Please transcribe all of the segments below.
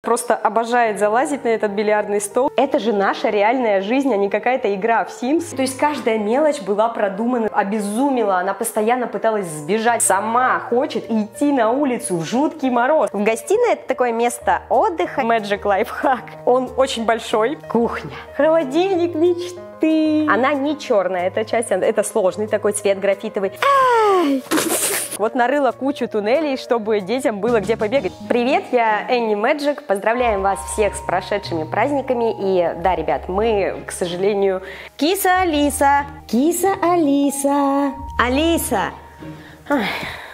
Просто обожает залазить на этот бильярдный стол. Это же наша реальная жизнь, а не какая-то игра в Sims. То есть каждая мелочь была продумана, обезумела. Она постоянно пыталась сбежать. Сама хочет идти на улицу в жуткий мороз. В гостиной это такое место отдыха. Magic Life Hack. Он очень большой. Кухня. Холодильник мечты. Она не черная, эта часть, это сложный такой цвет графитовый. Ай! Вот нарыла кучу туннелей, чтобы детям было где побегать. Привет, я Энни Мэджик. Поздравляем вас всех с прошедшими праздниками. И да, ребят, мы, к сожалению... Киса Алиса! Киса Алиса! Алиса!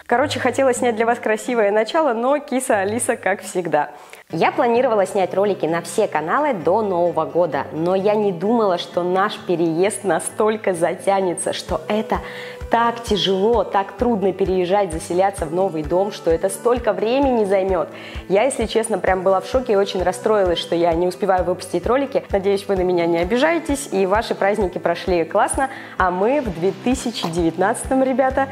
Короче, хотела снять для вас красивое начало, но киса Алиса, как всегда. Я планировала снять ролики на все каналы до Нового года, но я не думала, что наш переезд настолько затянется, что это так тяжело, так трудно переезжать, заселяться в новый дом, что это столько времени займет. Я, если честно, прям была в шоке и очень расстроилась, что я не успеваю выпустить ролики. Надеюсь, вы на меня не обижаетесь и ваши праздники прошли классно, а мы в 2019, ребята,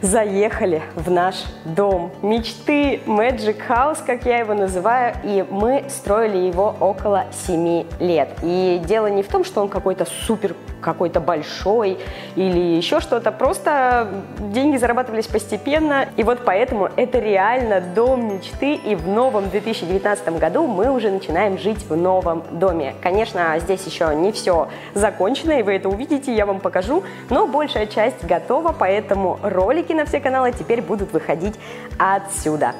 заехали в наш дом. Мечты Magic House, как я его называю, и мы строили его около 7 лет. И дело не в том, что он какой-то супер какой-то большой или еще что-то, просто деньги зарабатывались постепенно, и вот поэтому это реально дом мечты, и в новом 2019 году мы уже начинаем жить в новом доме. Конечно, здесь еще не все закончено, и вы это увидите, я вам покажу, но большая часть готова, поэтому ролик ролики на все каналы теперь будут выходить отсюда.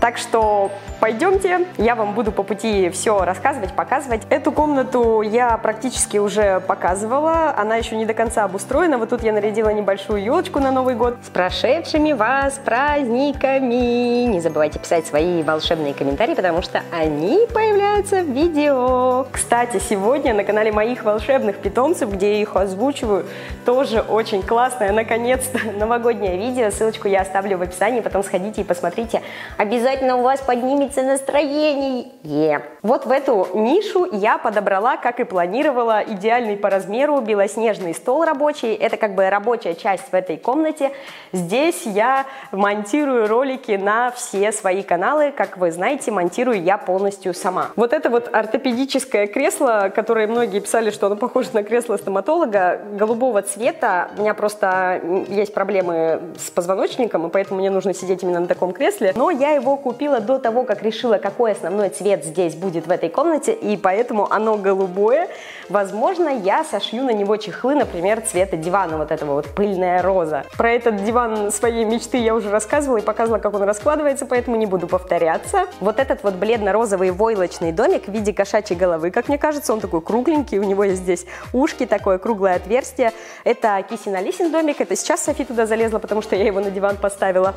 Так что пойдемте, я вам буду по пути все рассказывать, показывать. Эту комнату я практически уже показывала, она еще не до конца обустроена. Вот тут я нарядила небольшую елочку на Новый год. С прошедшими вас праздниками! Не забывайте писать свои волшебные комментарии, потому что они появляются в видео. Кстати, сегодня на канале моих волшебных питомцев, где я их озвучиваю, тоже очень классное, наконец-то, новогоднее видео. Ссылочку я оставлю в описании, потом сходите и посмотрите. Обязательно обязательно у вас поднимется настроение. Вот в эту нишу я подобрала, как и планировала, идеальный по размеру белоснежный стол рабочий. Это как бы рабочая часть в этой комнате. Здесь я монтирую ролики на все свои каналы. Как вы знаете, монтирую я полностью сама. Вот это вот ортопедическое кресло, которое многие писали, что оно похоже на кресло стоматолога, голубого цвета. У меня просто есть проблемы с позвоночником, и поэтому мне нужно сидеть именно на таком кресле. Но я его купила до того, как решила, какой основной цвет здесь будет в этой комнате, и поэтому оно голубое. Возможно, я сошью на него чехлы, например, цвета дивана, вот этого вот пыльная роза. Про этот диван своей мечты я уже рассказывала и показывала, как он раскладывается, поэтому не буду повторяться. Вот этот вот бледно-розовый войлочный домик в виде кошачьей головы, как мне кажется, он такой кругленький, у него есть здесь ушки, такое круглое отверстие. Это Кисин Алисин домик, это сейчас Софи туда залезла, потому что я его на диван поставила.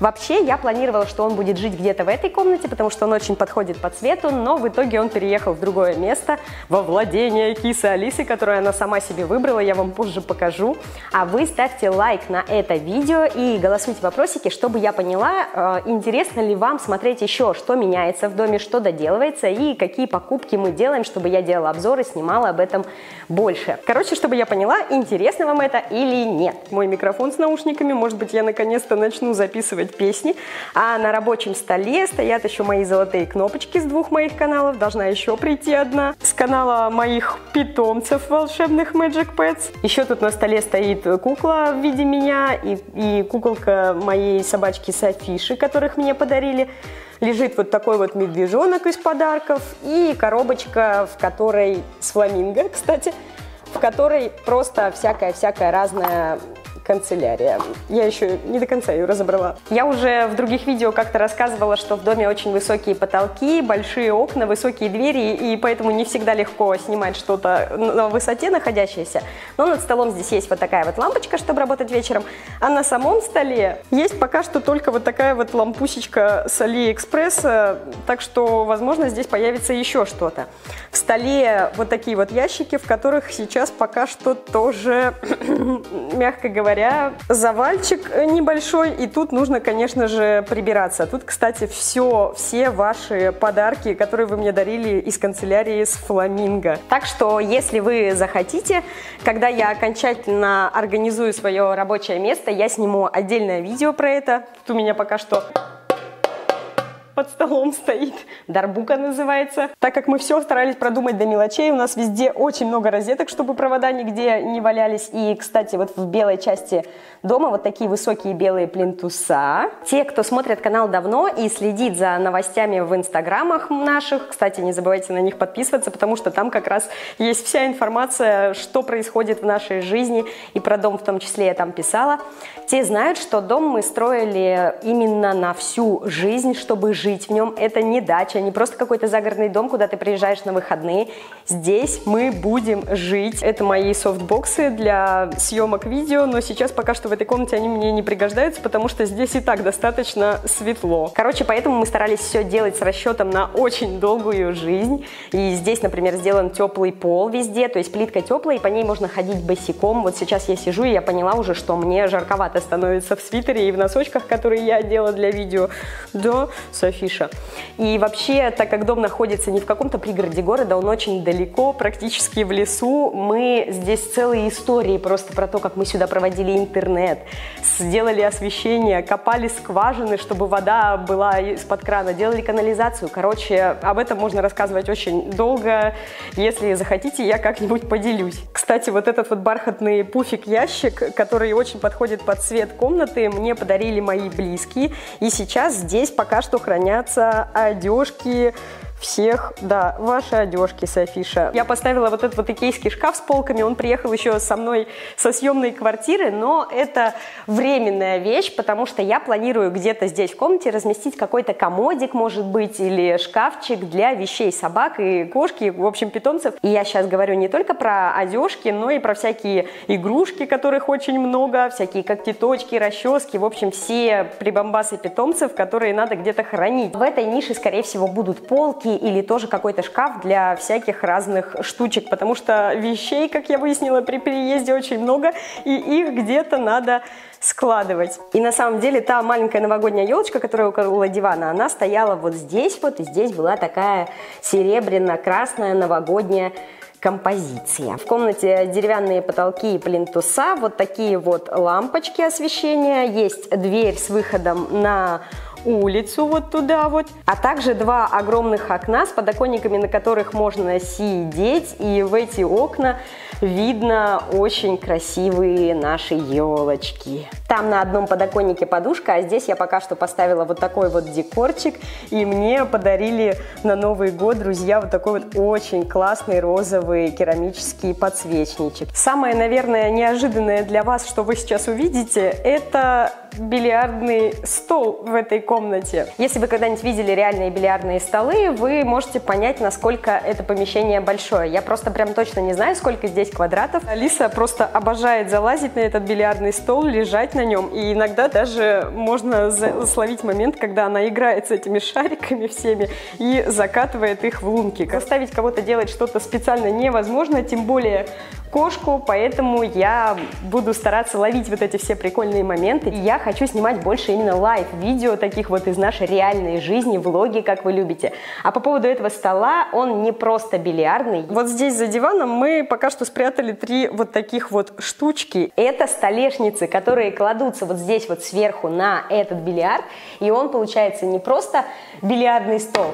Вообще, я планировала, что он будет жить где-то в этой комнате, потому что он очень подходит по цвету, но в итоге он переехал в другое место, во владение кисы Алисы, которую она сама себе выбрала, я вам позже покажу. А вы ставьте лайк на это видео и голосуйте вопросики, чтобы я поняла, э, интересно ли вам смотреть еще, что меняется в доме, что доделывается и какие покупки мы делаем, чтобы я делала обзоры, снимала об этом больше. Короче, чтобы я поняла, интересно вам это или нет. Мой микрофон с наушниками, может быть, я наконец-то начну записывать песни, а на рабочем столе стоят еще мои золотые кнопочки с двух моих каналов. Должна еще прийти одна с канала моих питомцев волшебных Magic Pets. Еще тут на столе стоит кукла в виде меня и, и куколка моей собачки Софиши, которых мне подарили. Лежит вот такой вот медвежонок из подарков и коробочка, в которой с фламинго, кстати, в которой просто всякая-всякая разная канцелярия. Я еще не до конца ее разобрала. Я уже в других видео как-то рассказывала, что в доме очень высокие потолки, большие окна, высокие двери, и поэтому не всегда легко снимать что-то на высоте находящееся. Но над столом здесь есть вот такая вот лампочка, чтобы работать вечером. А на самом столе есть пока что только вот такая вот лампусечка с Алиэкспресса, так что, возможно, здесь появится еще что-то. В столе вот такие вот ящики, в которых сейчас пока что тоже, мягко говоря, говоря, завальчик небольшой, и тут нужно, конечно же, прибираться. Тут, кстати, все, все ваши подарки, которые вы мне дарили из канцелярии с фламинго. Так что, если вы захотите, когда я окончательно организую свое рабочее место, я сниму отдельное видео про это. Тут у меня пока что под столом стоит. Дарбука называется. Так как мы все старались продумать до мелочей, у нас везде очень много розеток, чтобы провода нигде не валялись. И, кстати, вот в белой части дома вот такие высокие белые плинтуса. Те, кто смотрит канал давно и следит за новостями в инстаграмах наших, кстати, не забывайте на них подписываться, потому что там как раз есть вся информация, что происходит в нашей жизни, и про дом в том числе я там писала. Те знают, что дом мы строили именно на всю жизнь, чтобы жить в нем. Это не дача, не просто какой-то загородный дом, куда ты приезжаешь на выходные. Здесь мы будем жить. Это мои софтбоксы для съемок видео, но сейчас пока что в этой комнате они мне не пригождаются, потому что здесь и так достаточно светло. Короче, поэтому мы старались все делать с расчетом на очень долгую жизнь. И здесь, например, сделан теплый пол везде, то есть плитка теплая, и по ней можно ходить босиком. Вот сейчас я сижу, и я поняла уже, что мне жарковато становится в свитере и в носочках, которые я одела для видео. Да, Софиша. И вообще, так как дом находится не в каком-то пригороде города, он очень далеко, практически в лесу, мы здесь целые истории просто про то, как мы сюда проводили интернет, сделали освещение, копали скважины, чтобы вода была из-под крана, делали канализацию. Короче, об этом можно рассказывать очень долго. Если захотите, я как-нибудь поделюсь. Кстати, вот этот вот бархатный пуфик-ящик, который очень подходит под цвет комнаты, мне подарили мои близкие. И сейчас здесь пока что хранятся одежки, всех, да, ваши одежки, Софиша. Я поставила вот этот вот икейский шкаф с полками, он приехал еще со мной со съемной квартиры, но это временная вещь, потому что я планирую где-то здесь в комнате разместить какой-то комодик, может быть, или шкафчик для вещей собак и кошки, в общем, питомцев. И я сейчас говорю не только про одежки, но и про всякие игрушки, которых очень много, всякие когтеточки, расчески, в общем, все прибамбасы питомцев, которые надо где-то хранить. В этой нише, скорее всего, будут полки, полки или тоже какой-то шкаф для всяких разных штучек, потому что вещей, как я выяснила, при переезде очень много, и их где-то надо складывать. И на самом деле та маленькая новогодняя елочка, которая около дивана, она стояла вот здесь вот, и здесь была такая серебряно-красная новогодняя композиция. В комнате деревянные потолки и плинтуса, вот такие вот лампочки освещения, есть дверь с выходом на улицу вот туда вот, а также два огромных окна с подоконниками, на которых можно сидеть, и в эти окна видно очень красивые наши елочки. Там на одном подоконнике подушка, а здесь я пока что поставила вот такой вот декорчик, и мне подарили на Новый год, друзья, вот такой вот очень классный розовый керамический подсвечничек. Самое, наверное, неожиданное для вас, что вы сейчас увидите, это бильярдный стол в этой комнате. Если вы когда-нибудь видели реальные бильярдные столы, вы можете понять, насколько это помещение большое. Я просто прям точно не знаю, сколько здесь квадратов. Алиса просто обожает залазить на этот бильярдный стол, лежать на нем, и иногда даже можно словить момент, когда она играет с этими шариками всеми и закатывает их в лунки. Заставить кого-то делать что-то специально невозможно, тем более кошку, поэтому я буду стараться ловить вот эти все прикольные моменты. И я хочу снимать больше именно лайв-видео, таких вот из нашей реальной жизни, влоги, как вы любите. А по поводу этого стола, он не просто бильярдный. Вот здесь за диваном мы пока что спрятали три вот таких вот штучки. Это столешницы, которые кладутся вот здесь вот сверху на этот бильярд, и он получается не просто бильярдный стол,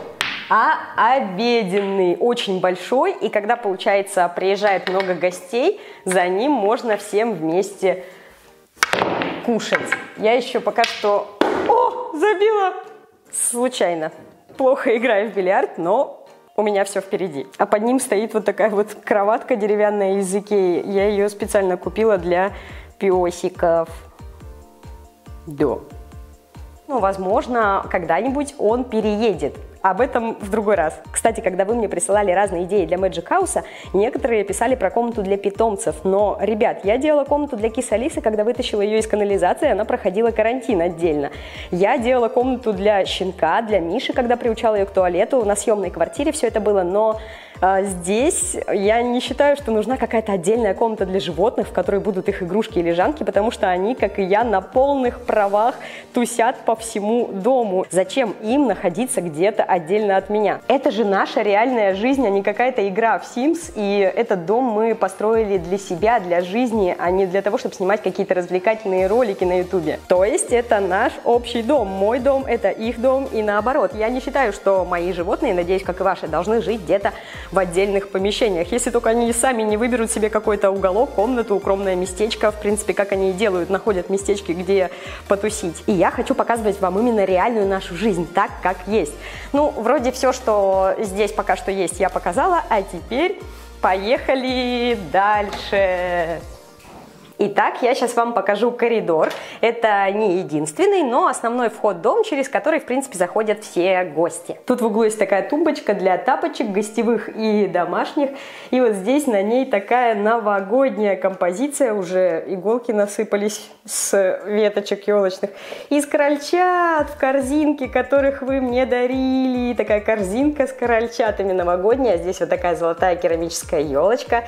а обеденный, очень большой, и когда, получается, приезжает много гостей, за ним можно всем вместе кушать. Я еще пока что... Забила! Случайно. Плохо играю в бильярд, но у меня все впереди. А под ним стоит вот такая вот кроватка деревянная из Икеи. Я ее специально купила для песиков. Да. Ну, возможно, когда-нибудь он переедет об этом в другой раз. Кстати, когда вы мне присылали разные идеи для Magic House, некоторые писали про комнату для питомцев, но, ребят, я делала комнату для кисы Алисы, когда вытащила ее из канализации, она проходила карантин отдельно. Я делала комнату для щенка, для Миши, когда приучала ее к туалету, на съемной квартире все это было, но здесь я не считаю, что нужна какая-то отдельная комната для животных, в которой будут их игрушки и лежанки, потому что они, как и я, на полных правах тусят по всему дому. Зачем им находиться где-то отдельно от меня. Это же наша реальная жизнь, а не какая-то игра в Sims, и этот дом мы построили для себя, для жизни, а не для того, чтобы снимать какие-то развлекательные ролики на ютубе. То есть это наш общий дом, мой дом, это их дом и наоборот. Я не считаю, что мои животные, надеюсь, как и ваши, должны жить где-то в отдельных помещениях, если только они сами не выберут себе какой-то уголок, комнату, укромное местечко, в принципе, как они и делают, находят местечки, где потусить. И я хочу показывать вам именно реальную нашу жизнь, так, как есть. Ну, вроде все, что здесь пока что есть, я показала, а теперь поехали дальше. Итак, я сейчас вам покажу коридор. Это не единственный, но основной вход в дом, через который, в принципе, заходят все гости. Тут в углу есть такая тумбочка для тапочек, гостевых и домашних. И вот здесь на ней такая новогодняя композиция. Уже иголки насыпались с веточек елочных. Из крольчат в корзинке, которых вы мне дарили. Такая корзинка с крольчатами новогодняя. Здесь вот такая золотая керамическая елочка.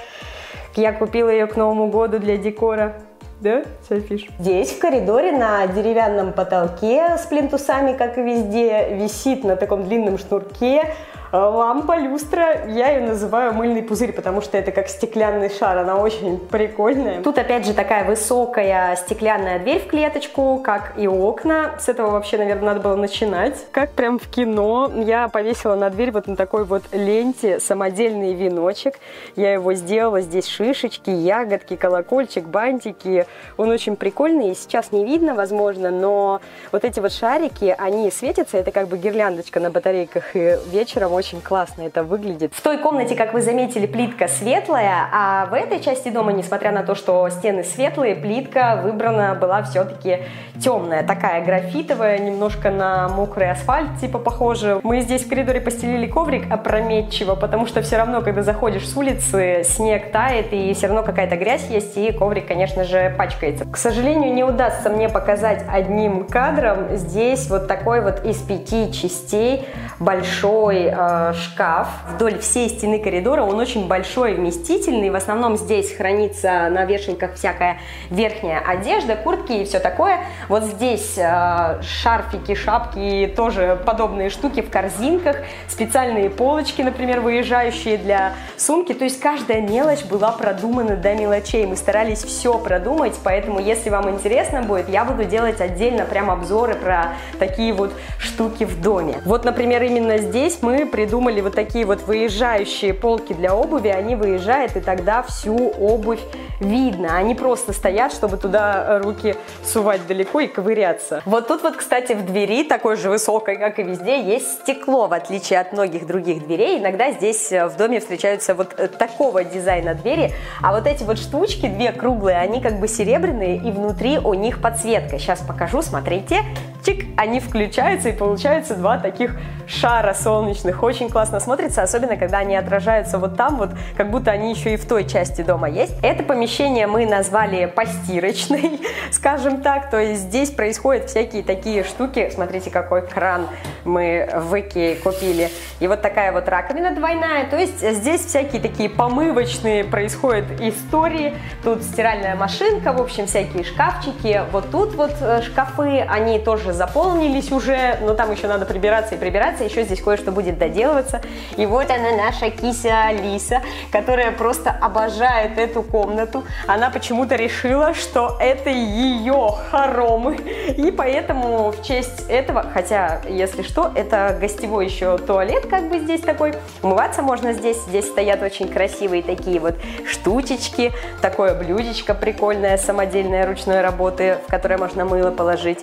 Я купила ее к Новому году для декора. Да, Софиш? Здесь, в коридоре, на деревянном потолке с плинтусами, как и везде, висит на таком длинном шнурке лампа, люстра, я ее называю мыльный пузырь, потому что это как стеклянный шар, она очень прикольная. Тут опять же такая высокая стеклянная дверь в клеточку, как и окна. С этого вообще, наверное, надо было начинать. Как прям в кино. Я повесила на дверь вот на такой вот ленте самодельный веночек. Я его сделала, здесь шишечки, ягодки, колокольчик, бантики. Он очень прикольный, и сейчас не видно, возможно, но вот эти вот шарики, они светятся, это как бы гирляндочка на батарейках, и вечером очень классно это выглядит. В той комнате, как вы заметили, плитка светлая, а в этой части дома, несмотря на то, что стены светлые, плитка выбрана была все-таки темная, такая графитовая, немножко на мокрый асфальт типа похоже. Мы здесь в коридоре постелили коврик опрометчиво, потому что все равно, когда заходишь с улицы, снег тает и все равно какая-то грязь есть, и коврик, конечно же, пачкается. К сожалению, не удастся мне показать одним кадром. Здесь вот такой вот из пяти частей большой э, шкаф вдоль всей стены коридора. Он очень большой, вместительный. В основном здесь хранится на вешалках всякая верхняя одежда, куртки и все такое. Вот здесь э, шарфики, шапки, тоже подобные штуки в корзинках. Специальные полочки, например, выезжающие для сумки. То есть каждая мелочь была продумана до мелочей. Мы старались все продумать, поэтому если вам интересно будет, я буду делать отдельно прям обзоры про такие вот штуки в доме. Вот, например, именно здесь мы придумали вот такие вот выезжающие полки для обуви, они выезжают, и тогда всю обувь видно. Они просто стоят, чтобы туда руки сувать далеко и ковыряться. Вот тут вот, кстати, в двери, такой же высокой, как и везде, есть стекло, в отличие от многих других дверей. Иногда здесь э, в доме встречаются вот э, такого дизайна двери, а вот эти вот штучки, две круглые, они как бы серебряные, и внутри у них подсветка. Сейчас покажу, смотрите. Чик, они включаются, и получается два таких шара солнечных очень классно смотрится, особенно когда они отражаются вот там, вот как будто они еще и в той части дома есть. Это помещение мы назвали постирочной, скажем так, то есть здесь происходят всякие такие штуки. Смотрите, какой кран мы в Икее купили. И вот такая вот раковина двойная, то есть здесь всякие такие помывочные происходят истории. Тут стиральная машинка, в общем, всякие шкафчики. Вот тут вот э, шкафы, они тоже заполнились уже, но там еще надо прибираться и прибираться, еще здесь кое-что будет доделать делаться. И вот она, наша кися Алиса, которая просто обожает эту комнату. Она почему-то решила, что это ее хоромы. И поэтому в честь этого, хотя, если что, это гостевой еще туалет, как бы здесь такой. Умываться можно здесь. Здесь стоят очень красивые такие вот штучечки. Такое блюдечко прикольное, самодельное ручной работы, в которое можно мыло положить.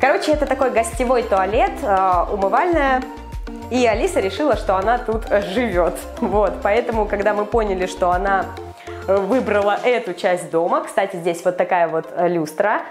Короче, это такой гостевой туалет, э, умывальная и Алиса решила, что она тут живет. Вот, поэтому, когда мы поняли, что она выбрала эту часть дома, кстати, здесь вот такая вот люстра,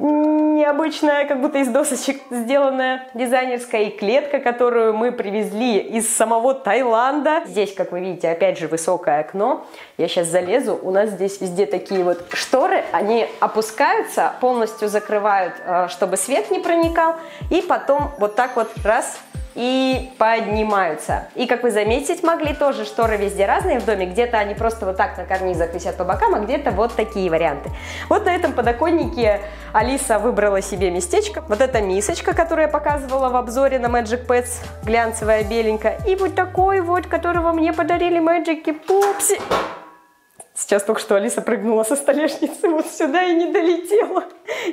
необычная, как будто из досочек сделанная дизайнерская, клетка, которую мы привезли из самого Таиланда. Здесь, как вы видите, опять же высокое окно. Я сейчас залезу, у нас здесь везде такие вот шторы, они опускаются, полностью закрывают, э, чтобы свет не проникал, и потом вот так вот раз и поднимаются. И как вы заметить могли, тоже шторы везде разные в доме. Где-то они просто вот так на карнизах висят по бокам, а где-то вот такие варианты. Вот на этом подоконнике Алиса выбрала себе местечко. Вот эта мисочка, которую я показывала в обзоре на Magic Pets, глянцевая беленькая. И вот такой вот, которого мне подарили Magic Пупси. Сейчас только что Алиса прыгнула со столешницы вот сюда и не долетела.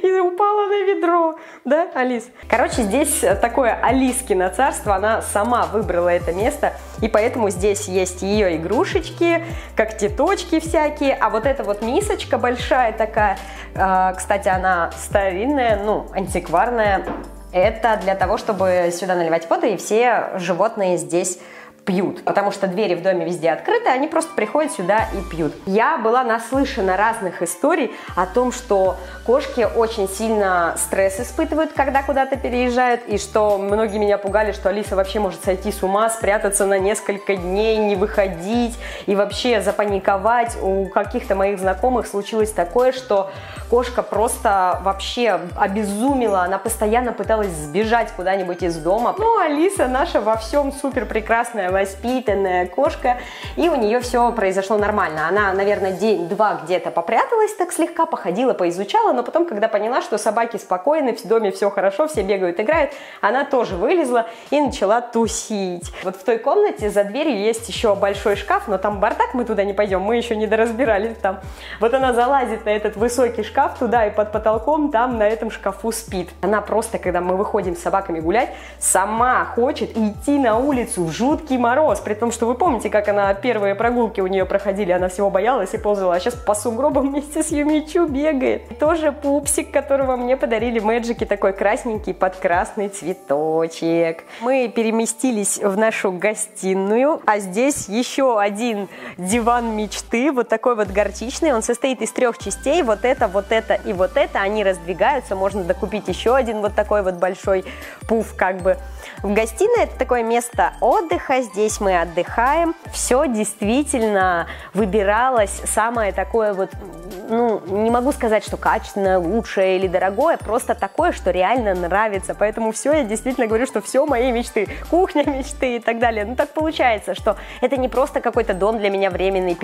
И упала на ведро. Да, Алис? Короче, здесь такое Алискино царство. Она сама выбрала это место. И поэтому здесь есть ее игрушечки, когтеточки всякие. А вот эта вот мисочка большая такая, а, кстати, она старинная, ну, антикварная. Это для того, чтобы сюда наливать воду, и все животные здесь пьют, потому что двери в доме везде открыты, они просто приходят сюда и пьют. Я была наслышана разных историй о том, что кошки очень сильно стресс испытывают, когда куда-то переезжают, и что многие меня пугали, что Алиса вообще может сойти с ума, спрятаться на несколько дней, не выходить и вообще запаниковать. У каких-то моих знакомых случилось такое, что кошка просто вообще обезумела, она постоянно пыталась сбежать куда-нибудь из дома. Ну, Алиса наша во всем супер прекрасная, воспитанная кошка, и у нее все произошло нормально. Она, наверное, день-два где-то попряталась так слегка, походила, поизучала, но потом, когда поняла, что собаки спокойны, в доме все хорошо, все бегают, играют, она тоже вылезла и начала тусить. Вот в той комнате за дверью есть еще большой шкаф, но там бардак, мы туда не пойдем, мы еще не доразбирали там. Вот она залазит на этот высокий шкаф туда и под потолком там на этом шкафу спит. Она просто, когда мы выходим с собаками гулять, сама хочет идти на улицу в жуткий мороз, при том, что вы помните, как она первые прогулки у нее проходили, она всего боялась и ползала, а сейчас по сугробам вместе с Юмичу бегает. Тоже пупсик, которого мне подарили Мэджики, такой красненький под красный цветочек. Мы переместились в нашу гостиную, а здесь еще один диван мечты, вот такой вот горчичный, он состоит из трех частей, вот это, вот это и вот это, они раздвигаются, можно докупить еще один вот такой вот большой пуф как бы. В гостиной это такое место отдыха, здесь мы отдыхаем. Все действительно выбиралось самое такое вот, ну, не могу сказать, что качественное, лучшее или дорогое, просто такое, что реально нравится. Поэтому все, я действительно говорю, что все мои мечты, кухня мечты и так далее. Ну, так получается, что это не просто какой-то дом для меня временный,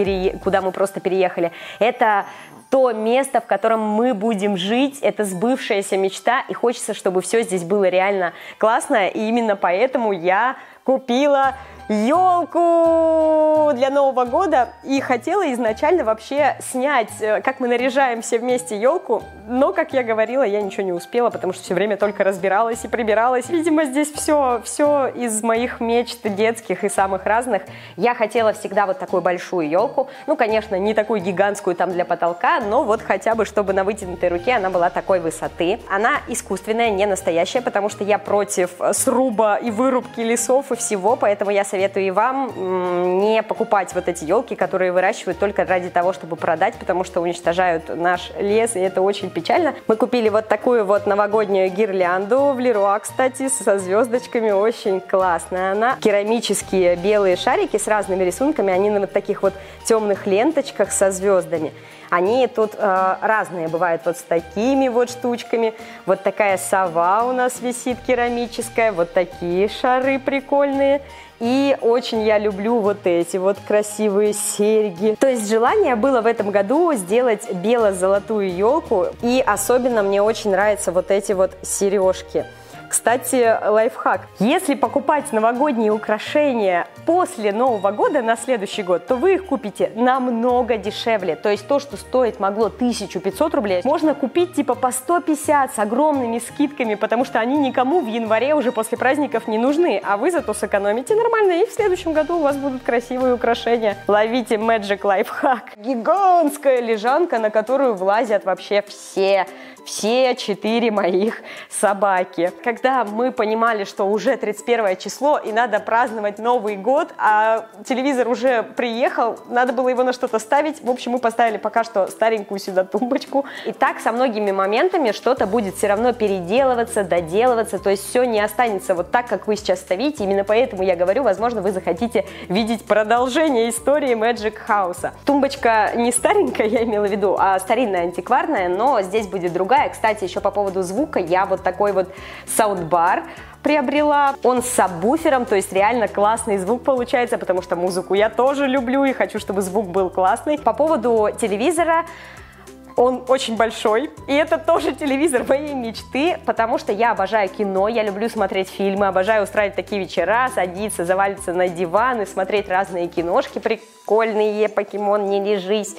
куда мы просто переехали. Это то место, в котором мы будем жить, это сбывшаяся мечта, и хочется, чтобы все здесь было реально классно, и именно поэтому я купила елку для Нового года и хотела изначально вообще снять, э, как мы наряжаем все вместе елку, но, как я говорила, я ничего не успела, потому что все время только разбиралась и прибиралась. Видимо, здесь все, все из моих мечт детских и самых разных. Я хотела всегда вот такую большую елку, ну, конечно, не такую гигантскую там для потолка, но вот хотя бы, чтобы на вытянутой руке она была такой высоты. Она искусственная, не настоящая, потому что я против сруба и вырубки лесов и всего, поэтому я советую и вам не покупать вот эти елки, которые выращивают только ради того, чтобы продать, потому что уничтожают наш лес, и это очень печально. Мы купили вот такую вот новогоднюю гирлянду в Леруа, кстати, со звездочками, очень классная она. Керамические белые шарики с разными рисунками, они на вот таких вот темных ленточках со звездами. Они тут э, разные бывают, вот с такими вот штучками. Вот такая сова у нас висит керамическая, вот такие шары прикольные. И очень я люблю вот эти вот красивые серьги. То есть желание было в этом году сделать бело-золотую елку. И особенно мне очень нравятся вот эти вот сережки. Кстати, лайфхак. Если покупать новогодние украшения после Нового года на следующий год, то вы их купите намного дешевле. То есть то, что стоит могло 1500 рублей, можно купить типа по 150 с огромными скидками, потому что они никому в январе уже после праздников не нужны, а вы зато сэкономите нормально, и в следующем году у вас будут красивые украшения. Ловите Magic Lifehack. Гигантская лежанка, на которую влазят вообще все все четыре моих собаки. Когда мы понимали, что уже 31 число и надо праздновать Новый год, а телевизор уже приехал, надо было его на что-то ставить. В общем, мы поставили пока что старенькую сюда тумбочку. И так со многими моментами что-то будет все равно переделываться, доделываться, то есть все не останется вот так, как вы сейчас ставите. Именно поэтому я говорю, возможно, вы захотите видеть продолжение истории Magic House. Тумбочка не старенькая, я имела в виду, а старинная, антикварная, но здесь будет другая другая. Кстати, еще по поводу звука, я вот такой вот саундбар приобрела. Он с сабвуфером, то есть реально классный звук получается, потому что музыку я тоже люблю и хочу, чтобы звук был классный. По поводу телевизора, он очень большой, и это тоже телевизор моей мечты, потому что я обожаю кино, я люблю смотреть фильмы, обожаю устраивать такие вечера, садиться, завалиться на диван и смотреть разные киношки прикольные, покемон, не лежись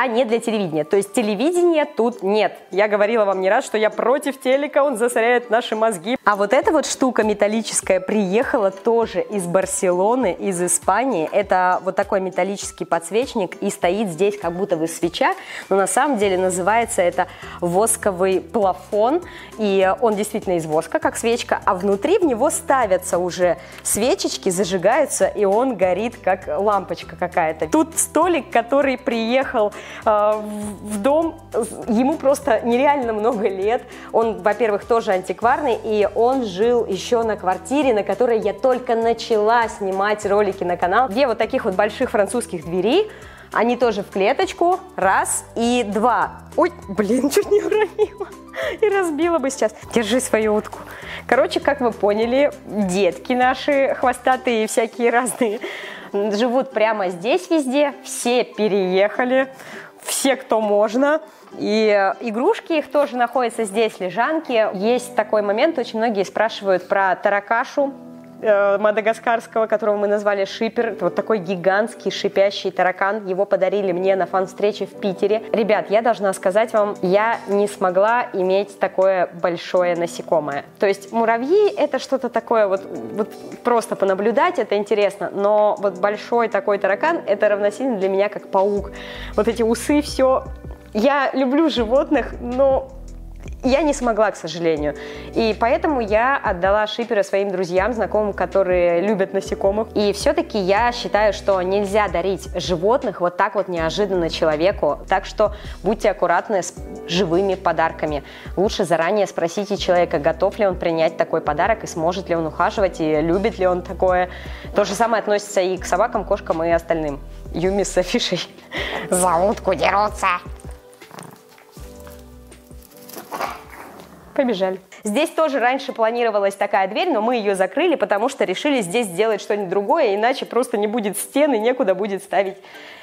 а не для телевидения. То есть телевидения тут нет. Я говорила вам не раз, что я против телека, он засоряет наши мозги. А вот эта вот штука металлическая приехала тоже из Барселоны, из Испании. Это вот такой металлический подсвечник и стоит здесь как будто бы свеча, но на самом деле называется это восковый плафон. И он действительно из воска, как свечка, а внутри в него ставятся уже свечечки, зажигаются, и он горит как лампочка какая-то. Тут столик, который приехал в дом, ему просто нереально много лет. Он, во-первых, тоже антикварный, и он жил еще на квартире, на которой я только начала снимать ролики на канал. Две вот таких вот больших французских двери, они тоже в клеточку, раз и два. Ой, блин, чуть не уронила и разбила бы сейчас. Держи свою утку. Короче, как вы поняли, детки наши хвостатые всякие разные живут прямо здесь везде, все переехали, все, кто можно. И игрушки их тоже находятся здесь, лежанки. Есть такой момент, очень многие спрашивают про таракашу, мадагаскарского, которого мы назвали Шипер. вот такой гигантский шипящий таракан. Его подарили мне на фан-встрече в Питере. Ребят, я должна сказать вам, я не смогла иметь такое большое насекомое. То есть муравьи это что-то такое, вот, вот просто понаблюдать это интересно, но вот большой такой таракан это равносильно для меня как паук. Вот эти усы, все. Я люблю животных, но я не смогла, к сожалению. И поэтому я отдала шипера своим друзьям, знакомым, которые любят насекомых. И все-таки я считаю, что нельзя дарить животных вот так вот неожиданно человеку. Так что будьте аккуратны с живыми подарками. Лучше заранее спросите человека, готов ли он принять такой подарок и сможет ли он ухаживать и любит ли он такое. То же самое относится и к собакам, кошкам и остальным. Юми с афишей. За утку дерутся. Побежали. Здесь тоже раньше планировалась такая дверь, но мы ее закрыли, потому что решили здесь сделать что-нибудь другое, иначе просто не будет стены, некуда будет ставить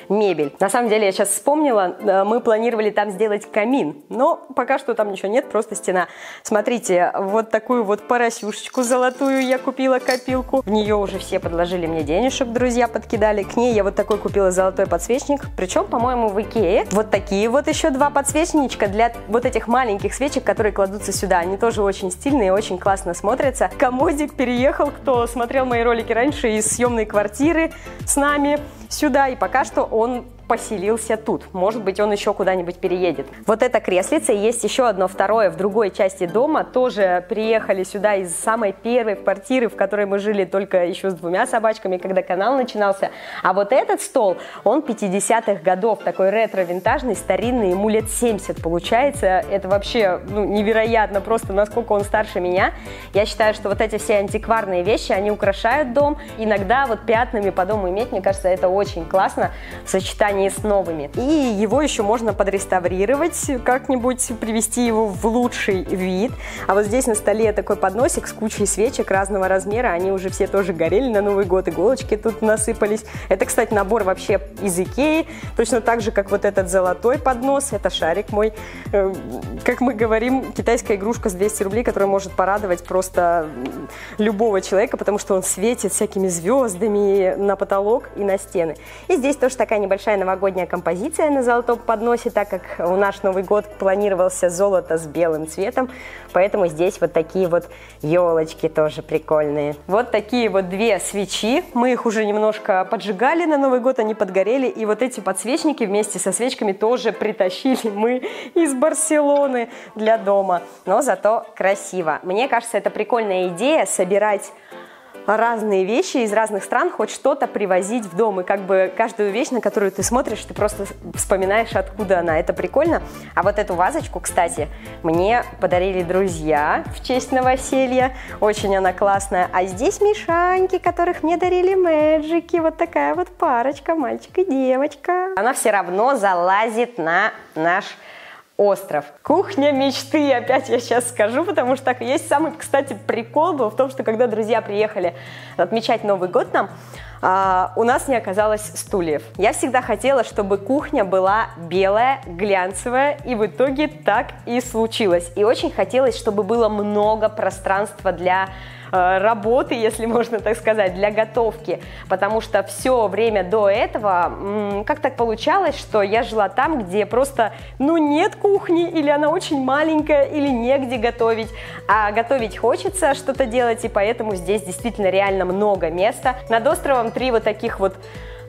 мебель. На самом деле, я сейчас вспомнила, э, мы планировали там сделать камин, но пока что там ничего нет, просто стена. Смотрите, вот такую вот поросюшечку золотую я купила, копилку. В нее уже все подложили мне денежек, друзья подкидали. К ней я вот такой купила золотой подсвечник, причем, по-моему, в Икее. Вот такие вот еще два подсвечничка для вот этих маленьких свечек, которые кладутся сюда. Они тоже очень стильные, очень классно смотрятся. Комодик переехал, кто смотрел мои ролики раньше из съемной квартиры с нами сюда, и пока что он поселился тут. Может быть, он еще куда-нибудь переедет. Вот это креслице, есть еще одно второе в другой части дома. Тоже приехали сюда из самой первой квартиры, в которой мы жили только еще с двумя собачками, когда канал начинался. А вот этот стол, он 50-х годов, такой ретро-винтажный, старинный, ему лет 70 получается. Это вообще ну, невероятно просто, насколько он старше меня. Я считаю, что вот эти все антикварные вещи, они украшают дом. Иногда вот пятнами по дому иметь, мне кажется, это очень классно в сочетании сочетании с новыми. И его еще можно подреставрировать, как-нибудь привести его в лучший вид. А вот здесь на столе такой подносик с кучей свечек разного размера. Они уже все тоже горели на Новый год, иголочки тут насыпались. Это, кстати, набор вообще из Икеи. Точно так же, как вот этот золотой поднос. Это шарик мой. Э, как мы говорим, китайская игрушка с 200 рублей, которая может порадовать просто любого человека, потому что он светит всякими звездами на потолок и на стены. И здесь тоже такая небольшая новогодняя композиция на золотом подносе, так как у наш Новый год планировался золото с белым цветом, поэтому здесь вот такие вот елочки тоже прикольные. Вот такие вот две свечи, мы их уже немножко поджигали на Новый год, они подгорели, и вот эти подсвечники вместе со свечками тоже притащили мы из Барселоны для дома, но зато красиво. Мне кажется, это прикольная идея собирать разные вещи из разных стран, хоть что-то привозить в дом. И как бы каждую вещь, на которую ты смотришь, ты просто вспоминаешь, откуда она. Это прикольно. А вот эту вазочку, кстати, мне подарили друзья в честь новоселья. Очень она классная. А здесь мишаньки, которых мне дарили мэджики. Вот такая вот парочка, мальчик и девочка. Она все равно залазит на наш остров. Кухня мечты, опять я сейчас скажу, потому что так есть. Самый, кстати, прикол был в том, что когда друзья приехали отмечать Новый год нам, а, у нас не оказалось стульев. Я всегда хотела, чтобы кухня была белая, глянцевая, и в итоге так и случилось. И очень хотелось, чтобы было много пространства для работы, если можно так сказать, для готовки, потому что все время до этого, как так получалось, что я жила там, где просто, ну, нет кухни, или она очень маленькая, или негде готовить, а готовить хочется что-то делать, и поэтому здесь действительно реально много места. Над островом три вот таких вот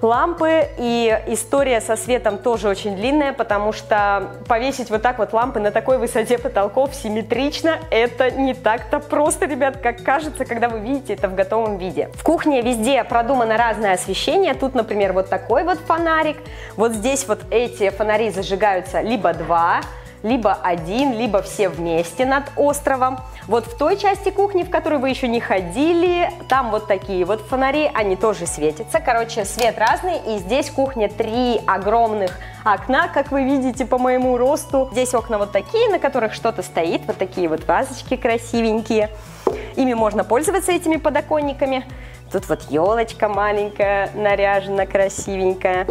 лампы, и история со светом тоже очень длинная, потому что повесить вот так вот лампы на такой высоте потолков симметрично, это не так-то просто, ребят, как кажется, когда вы видите это в готовом виде. В кухне везде продумано разное освещение, тут, например, вот такой вот фонарик, вот здесь вот эти фонари зажигаются либо два, либо один, либо все вместе над островом. Вот в той части кухни, в которой вы еще не ходили, там вот такие вот фонари, они тоже светятся. Короче, свет разный, и здесь кухня три огромных окна, как вы видите по моему росту. Здесь окна вот такие, на которых что-то стоит, вот такие вот вазочки красивенькие. Ими можно пользоваться, этими подоконниками. Тут вот елочка маленькая, наряжена, красивенькая.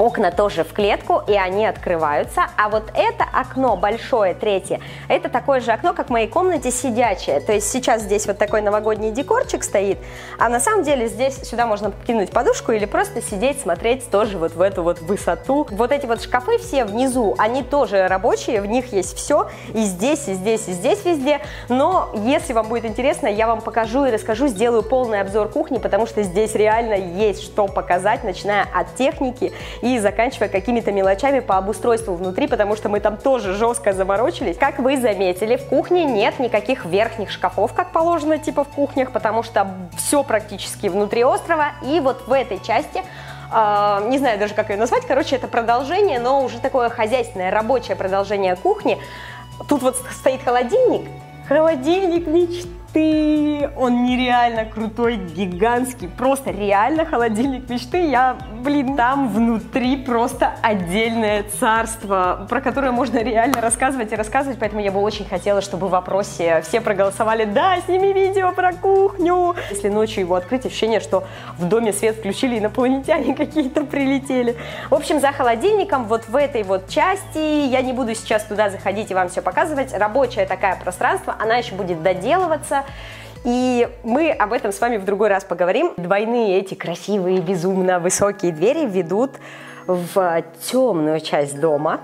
Окна тоже в клетку, и они открываются. А вот это окно большое, третье, это такое же окно, как в моей комнате сидячее. То есть сейчас здесь вот такой новогодний декорчик стоит, а на самом деле здесь сюда можно кинуть подушку или просто сидеть, смотреть тоже вот в эту вот высоту. Вот эти вот шкафы все внизу, они тоже рабочие, в них есть все, и здесь, и здесь, и здесь везде. Но если вам будет интересно, я вам покажу и расскажу, сделаю полный обзор кухни, потому что здесь реально есть что показать, начиная от техники и и заканчивая какими-то мелочами по обустройству внутри, потому что мы там тоже жестко заморочились. Как вы заметили, в кухне нет никаких верхних шкафов, как положено типа в кухнях, потому что все практически внутри острова. И вот в этой части Uh, не знаю даже, как ее назвать, короче, это продолжение, но уже такое хозяйственное, рабочее продолжение кухни. Тут вот стоит холодильник, холодильник мечты мечты. Он нереально крутой, гигантский, просто реально холодильник мечты. Я, блин, там внутри просто отдельное царство, про которое можно реально рассказывать и рассказывать, поэтому я бы очень хотела, чтобы в вопросе все проголосовали «Да, сними видео про кухню!» Если ночью его открыть, ощущение, что в доме свет включили, инопланетяне какие-то прилетели. В общем, за холодильником вот в этой вот части, я не буду сейчас туда заходить и вам все показывать, рабочее такое пространство, она еще будет доделываться, и мы об этом с вами в другой раз поговорим. Двойные эти красивые, безумно высокие двери ведут в темную часть дома.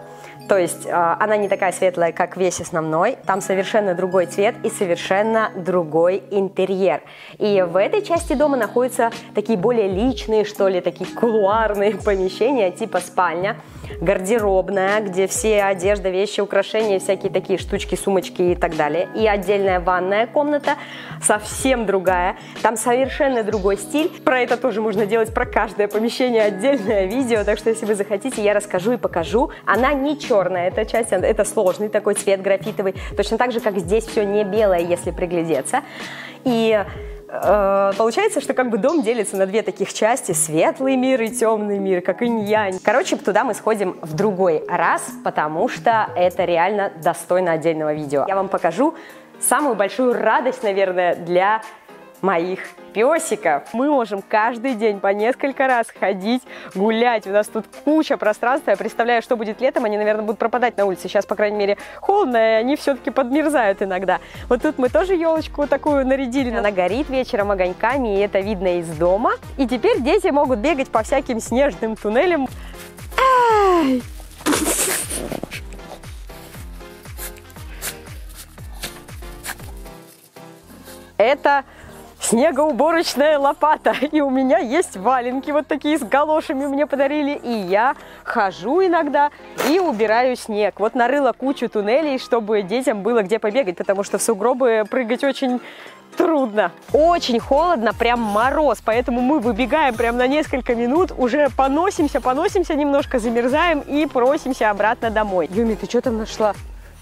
То есть э, она не такая светлая, как весь основной. Там совершенно другой цвет и совершенно другой интерьер. И в этой части дома находятся такие более личные, что ли, такие кулуарные помещения, типа спальня гардеробная, где все одежда, вещи, украшения, всякие такие штучки, сумочки и так далее. И отдельная ванная комната, совсем другая. Там совершенно другой стиль. Про это тоже можно делать про каждое помещение отдельное видео, так что если вы захотите, я расскажу и покажу. Она не черная, эта часть, это сложный такой цвет графитовый, точно так же, как здесь все не белое, если приглядеться. И Э, получается, что как бы дом делится на две таких части, светлый мир и темный мир, как инь-янь. Короче, туда мы сходим в другой раз, потому что это реально достойно отдельного видео. Я вам покажу самую большую радость, наверное, для моих песиков. Мы можем каждый день по несколько раз ходить, гулять. У нас тут куча пространства. Я представляю, что будет летом. Они, наверное, будут пропадать на улице. Сейчас, по крайней мере, холодно, и они все-таки подмерзают иногда. Вот тут мы тоже елочку такую нарядили. Она горит вечером огоньками, и это видно из дома. И теперь дети могут бегать по всяким снежным туннелям. Ай! Это снегоуборочная лопата. И у меня есть валенки вот такие с галошами мне подарили. И я хожу иногда и убираю снег. Вот нарыла кучу туннелей, чтобы детям было где побегать, потому что в сугробы прыгать очень трудно. Очень холодно, прям мороз, поэтому мы выбегаем прям на несколько минут, уже поносимся, поносимся немножко, замерзаем и просимся обратно домой. Юми, ты что там нашла?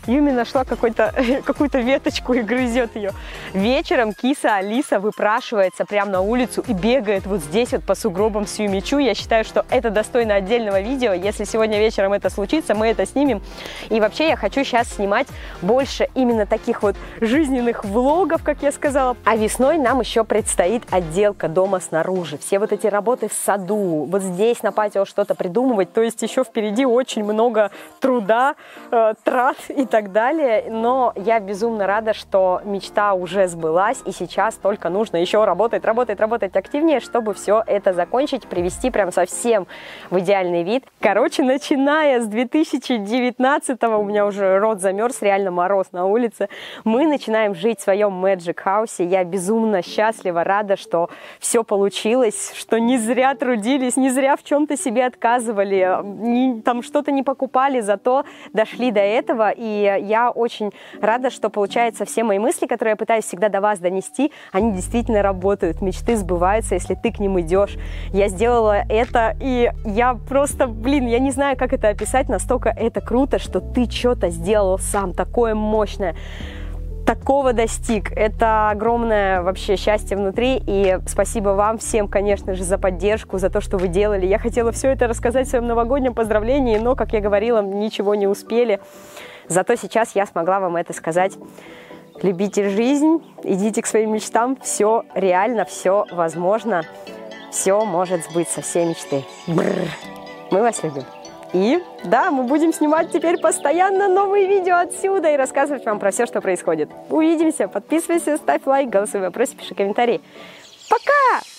Юми нашла какую-то веточку и грызет ее. Вечером киса Алиса выпрашивается прямо на улицу и бегает вот здесь вот по сугробам с Юмичу. Я считаю, что это достойно отдельного видео. Если сегодня вечером это случится, мы это снимем. И вообще я хочу сейчас снимать больше именно таких вот жизненных влогов, как я сказала. А весной нам еще предстоит отделка дома снаружи. Все вот эти работы в саду, вот здесь на патио что-то придумывать. То есть еще впереди очень много труда, э, трат и так далее. Но я безумно рада, что мечта уже сбылась, и сейчас только нужно еще работать, работать, работать активнее, чтобы все это закончить, привести прям совсем в идеальный вид. Короче, начиная с 2019 у меня уже рот замерз, реально мороз на улице, мы начинаем жить в своем Magic House. Я безумно счастлива, рада, что все получилось, что не зря трудились, не зря в чем-то себе отказывали, там что-то не покупали, зато дошли до этого. И я очень рада, что получается все мои мысли, которые я пытаюсь всегда до вас донести, они действительно работают. Мечты сбываются, если ты к ним идешь. Я сделала это, и я просто, блин, я не знаю, как это описать, настолько это круто, что ты что-то сделал сам, такое мощное такого достиг. Это огромное вообще счастье внутри. И спасибо вам всем, конечно же, за поддержку, за то, что вы делали. Я хотела все это рассказать в своем новогоднем поздравлении, но, как я говорила, ничего не успели. Зато сейчас я смогла вам это сказать. Любите жизнь, идите к своим мечтам. Все реально, все возможно. Все может сбыться, все мечты. Бррр. Мы вас любим. И да, мы будем снимать теперь постоянно новые видео отсюда и рассказывать вам про все, что происходит. Увидимся, подписывайся, ставь лайк, голосовые вопросы, пиши комментарии. Пока!